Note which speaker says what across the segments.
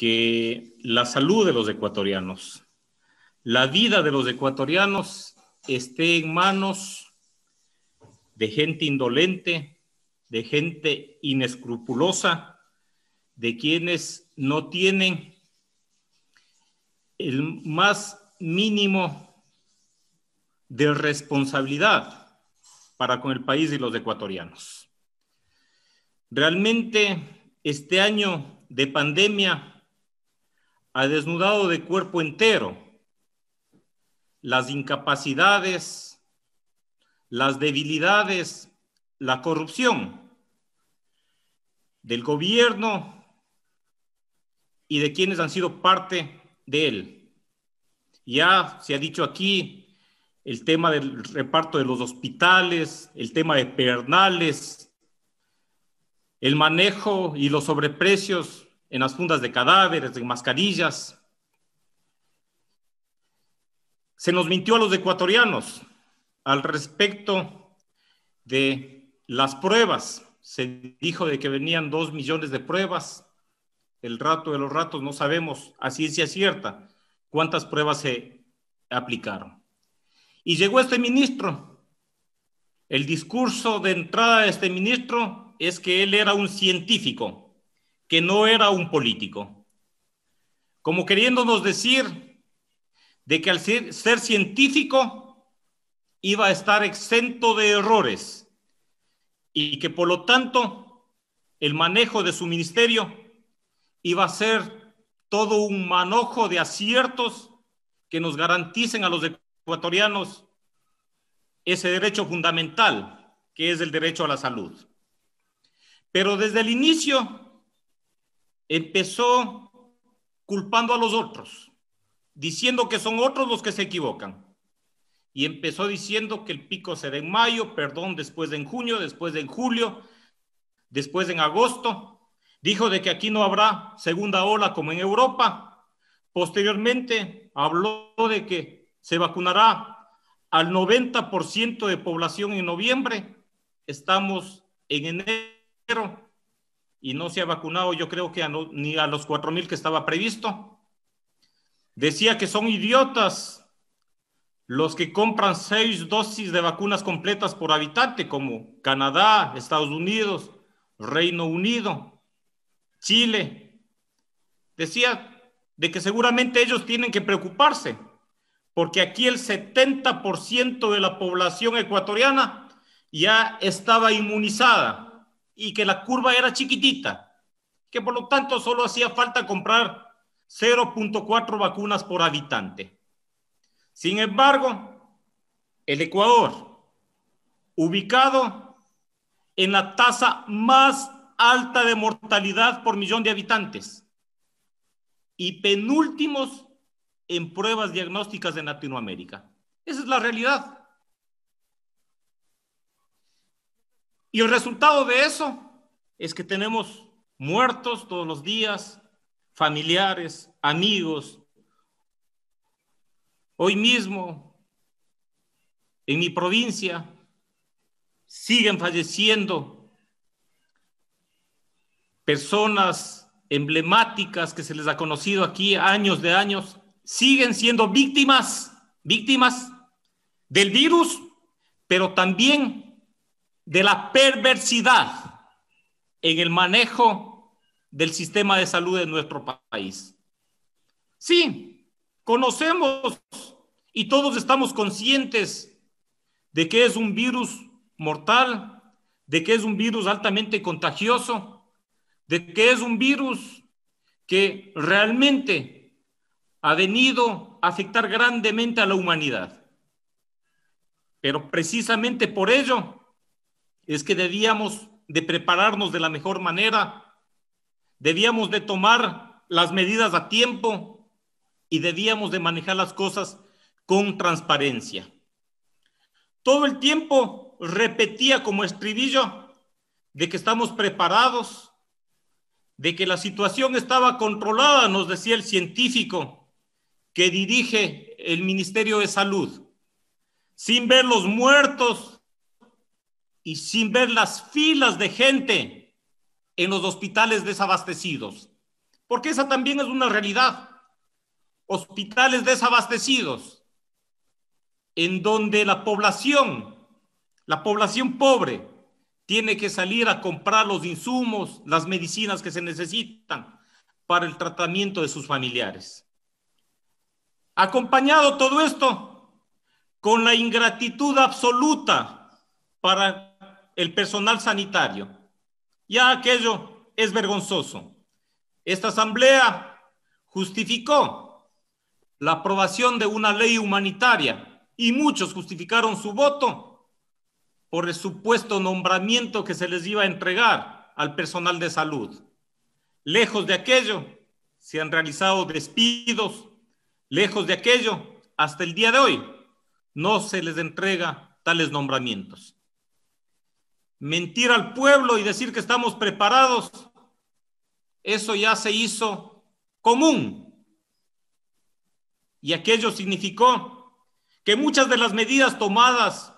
Speaker 1: que la salud de los ecuatorianos, la vida de los ecuatorianos esté en manos de gente indolente, de gente inescrupulosa, de quienes no tienen el más mínimo de responsabilidad para con el país y los ecuatorianos. Realmente este año de pandemia ha desnudado de cuerpo entero las incapacidades, las debilidades, la corrupción del gobierno y de quienes han sido parte de él. Ya se ha dicho aquí el tema del reparto de los hospitales, el tema de pernales, el manejo y los sobreprecios en las fundas de cadáveres, en mascarillas. Se nos mintió a los ecuatorianos al respecto de las pruebas. Se dijo de que venían dos millones de pruebas. El rato de los ratos no sabemos a ciencia cierta cuántas pruebas se aplicaron. Y llegó este ministro. El discurso de entrada de este ministro es que él era un científico, que no era un político. Como queriéndonos decir de que al ser, científico iba a estar exento de errores y que por lo tanto el manejo de su ministerio iba a ser todo un manojo de aciertos que nos garanticen a los ecuatorianos ese derecho fundamental que es el derecho a la salud. Pero desde el inicio empezó culpando a los otros, diciendo que son otros los que se equivocan. Y empezó diciendo que el pico será en mayo, perdón, después de en junio, después de en julio, después en agosto. Dijo de que aquí no habrá segunda ola como en Europa. Posteriormente habló de que se vacunará al 90% de población en noviembre. Estamos en enero y no se ha vacunado, yo creo que ni a los 4 mil que estaba previsto. Decía que son idiotas los que compran seis dosis de vacunas completas por habitante, como Canadá, Estados Unidos, Reino Unido, Chile. Decía de que seguramente ellos tienen que preocuparse, porque aquí el 70% de la población ecuatoriana ya estaba inmunizada y que la curva era chiquitita, que por lo tanto solo hacía falta comprar 0.4 vacunas por habitante. Sin embargo, el Ecuador, ubicado en la tasa más alta de mortalidad por millón de habitantes y penúltimos en pruebas diagnósticas de Latinoamérica. Esa es la realidad. Y el resultado de eso es que tenemos muertos todos los días, familiares, amigos. Hoy mismo, en mi provincia, siguen falleciendo personas emblemáticas que se les ha conocido aquí años de años, siguen siendo víctimas, víctimas del virus, pero también de la perversidad en el manejo del sistema de salud de nuestro país. Sí, conocemos y todos estamos conscientes de que es un virus mortal, de que es un virus altamente contagioso, de que es un virus que realmente ha venido a afectar grandemente a la humanidad. Pero precisamente por ello es que debíamos de prepararnos de la mejor manera, debíamos de tomar las medidas a tiempo y debíamos de manejar las cosas con transparencia. Todo el tiempo repetía como estribillo de que estamos preparados, de que la situación estaba controlada, nos decía el científico que dirige el Ministerio de Salud, sin ver los muertos, y sin ver las filas de gente en los hospitales desabastecidos. porque esa también es una realidad. Hospitales desabastecidos, en donde la población, la población pobre, tiene que salir a comprar los insumos, las medicinas que se necesitan para el tratamiento de sus familiares. Acompañado todo esto con la ingratitud absoluta para el personal sanitario. Ya aquello es vergonzoso. Esta asamblea justificó la aprobación de una ley humanitaria y muchos justificaron su voto por el supuesto nombramiento que se les iba a entregar al personal de salud. Lejos de aquello, se han realizado despidos, lejos de aquello, hasta el día de hoy, no se les entrega tales nombramientos. Mentir al pueblo y decir que estamos preparados, eso ya se hizo común. Y aquello significó que muchas de las medidas tomadas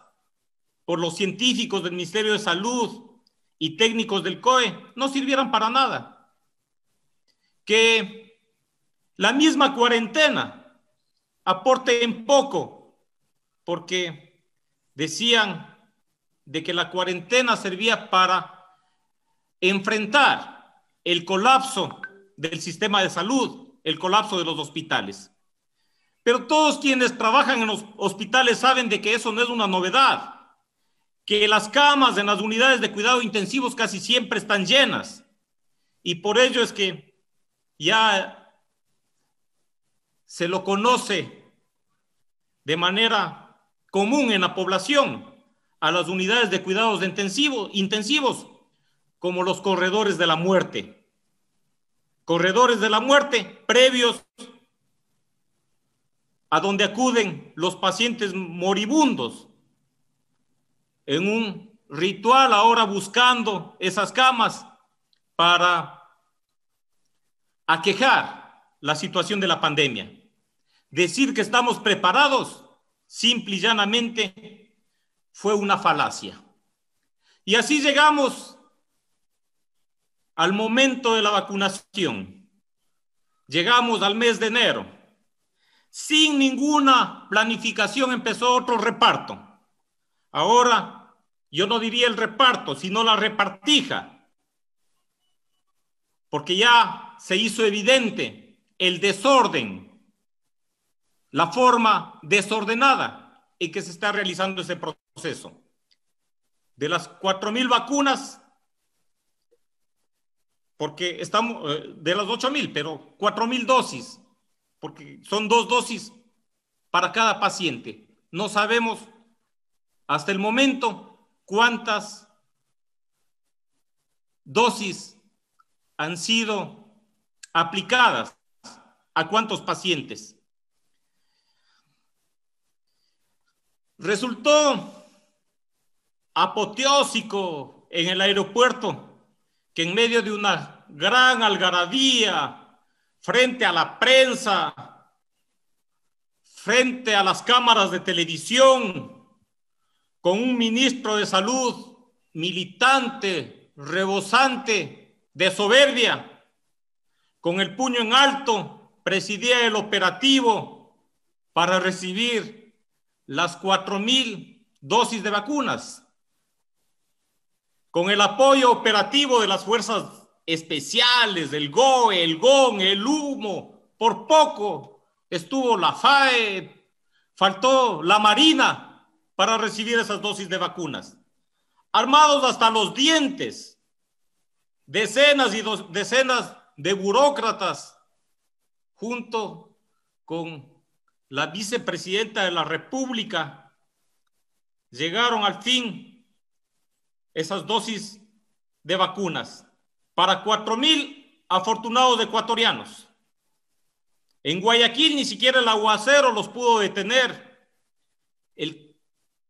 Speaker 1: por los científicos del Ministerio de Salud y técnicos del COE no sirvieran para nada. Que la misma cuarentena aporte en poco, porque decían de que la cuarentena servía para enfrentar el colapso del sistema de salud, el colapso de los hospitales. Pero todos quienes trabajan en los hospitales saben de que eso no es una novedad que las camas en las unidades de cuidado intensivos casi siempre están llenas. Y por ello es que ya se lo conoce de manera común en la población a las unidades de cuidados intensivos, intensivos como los corredores de la muerte. Corredores de la muerte previos a donde acuden los pacientes moribundos en un ritual ahora buscando esas camas para aquejar la situación de la pandemia. Decir que estamos preparados, simple y llanamente, fue una falacia. Y así llegamos al momento de la vacunación. Llegamos al mes de enero. Sin ninguna planificación empezó otro reparto. Ahora, yo no diría el reparto, sino la repartija, porque ya se hizo evidente el desorden, la forma desordenada en que se está realizando ese proceso. De las cuatro mil vacunas, porque estamos, eh, de las ocho mil, pero cuatro mil dosis, porque son dos dosis para cada paciente. No sabemos hasta el momento, ¿cuántas dosis han sido aplicadas a cuántos pacientes? Resultó apoteósico en el aeropuerto que en medio de una gran algarabía frente a la prensa, frente a las cámaras de televisión, con un ministro de salud militante, rebosante, de soberbia, con el puño en alto, presidía el operativo para recibir las cuatro mil dosis de vacunas, con el apoyo operativo de las fuerzas especiales, del GOE, el GON, el HUMO, por poco estuvo la FAE, faltó la Marina, para recibir esas dosis de vacunas. Armados hasta los dientes, decenas y decenas de burócratas junto con la vicepresidenta de la República, llegaron al fin esas dosis de vacunas para cuatro mil afortunados ecuatorianos. En Guayaquil ni siquiera el aguacero los pudo detener. El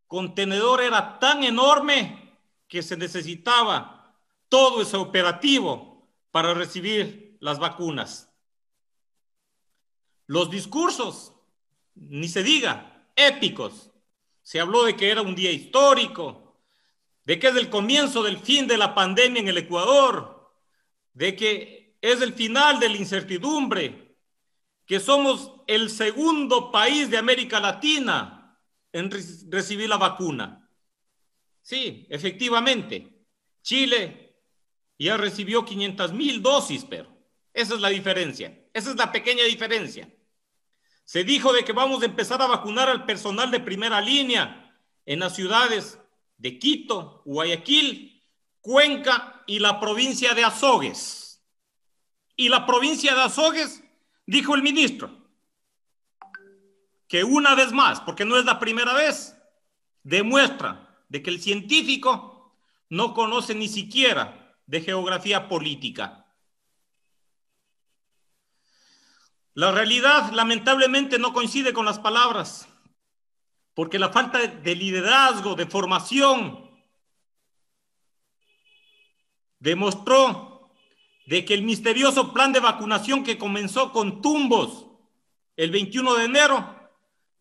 Speaker 1: contenedor era tan enorme que se necesitaba todo ese operativo para recibir las vacunas. Los discursos, ni se diga, épicos. Se habló de que era un día histórico, de que es el comienzo del fin de la pandemia en el Ecuador, de que es el final de la incertidumbre, que somos el segundo país de América Latina en recibir la vacuna. Sí, efectivamente, Chile ya recibió 500 mil dosis, pero esa es la diferencia, esa es la pequeña diferencia. Se dijo de que vamos a empezar a vacunar al personal de primera línea en las ciudades de Quito, Guayaquil, Cuenca y la provincia de Azogues. Y la provincia de Azogues, dijo el ministro, que una vez más, porque no es la primera vez, demuestra de que el científico no conoce ni siquiera de geografía política. La realidad lamentablemente no coincide con las palabras, porque la falta de liderazgo, de formación, demostró de que el misterioso plan de vacunación que comenzó con tumbos el 21 de enero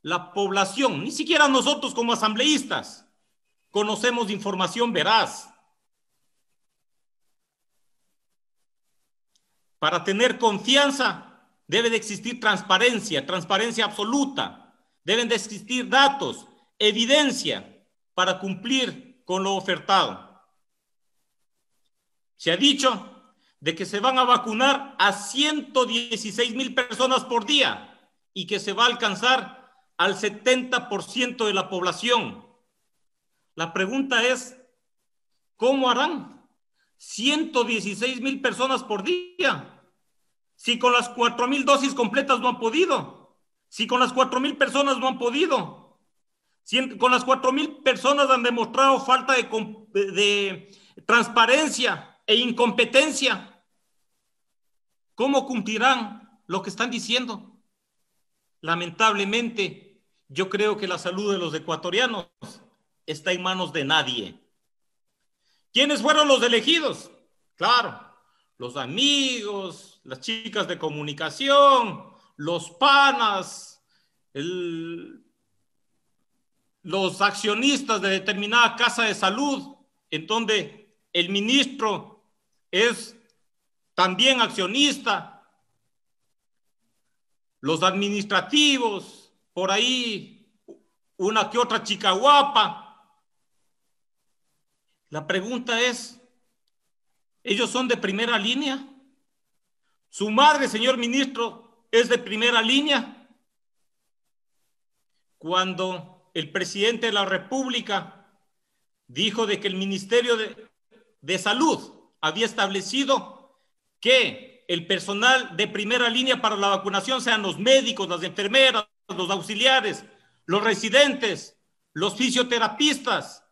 Speaker 1: la población, ni siquiera nosotros como asambleístas, conocemos información veraz. Para tener confianza debe de existir transparencia, transparencia absoluta. Deben de existir datos, evidencia para cumplir con lo ofertado. Se ha dicho de que se van a vacunar a 116 mil personas por día y que se va a alcanzar al 70% de la población. La pregunta es, ¿cómo harán 116 mil personas por día? Si con las 4 mil dosis completas no han podido, si con las 4 mil personas no han podido, si con las 4 mil personas han demostrado falta de, de transparencia e incompetencia, ¿cómo cumplirán lo que están diciendo? Lamentablemente, yo creo que la salud de los ecuatorianos está en manos de nadie. ¿Quiénes fueron los elegidos? Claro, los amigos, las chicas de comunicación, los panas, los accionistas de determinada casa de salud, en donde el ministro es también accionista, los administrativos, por ahí una que otra chica guapa. La pregunta es, ¿ellos son de primera línea? ¿Su madre, señor ministro, es de primera línea? Cuando el presidente de la República dijo de que el Ministerio de, de Salud había establecido que el personal de primera línea para la vacunación sean los médicos, las enfermeras, los auxiliares, los residentes, los fisioterapistas,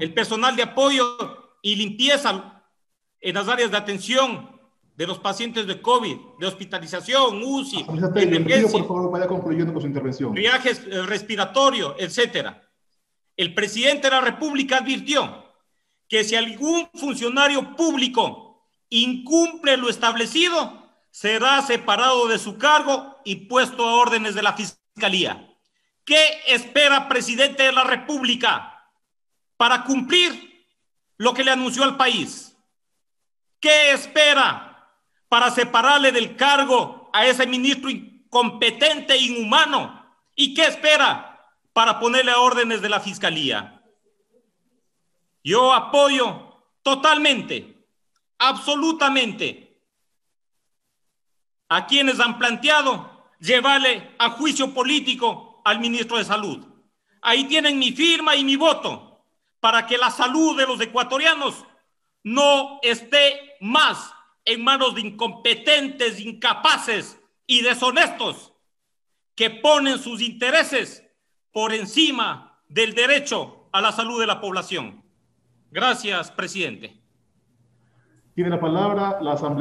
Speaker 1: el personal de apoyo y limpieza en las áreas de atención de los pacientes de COVID, de hospitalización, UCI,
Speaker 2: emergencia, por favor, vaya concluyendo con su intervención.
Speaker 1: Viaje eh, respiratorio, etcétera. El presidente de la República advirtió que si algún funcionario público incumple lo establecido, será separado de su cargo y puesto a órdenes de la Fiscalía. ¿Qué espera presidente de la República para cumplir lo que le anunció al país? ¿Qué espera para separarle del cargo a ese ministro incompetente e inhumano? ¿Y qué espera para ponerle órdenes de la Fiscalía? Yo apoyo totalmente, absolutamente a quienes han planteado llevarle a juicio político al ministro de Salud. Ahí tienen mi firma y mi voto para que la salud de los ecuatorianos no esté más en manos de incompetentes, incapaces y deshonestos que ponen sus intereses por encima del derecho a la salud de la población. Gracias, presidente.
Speaker 2: Tiene la palabra la Asamblea.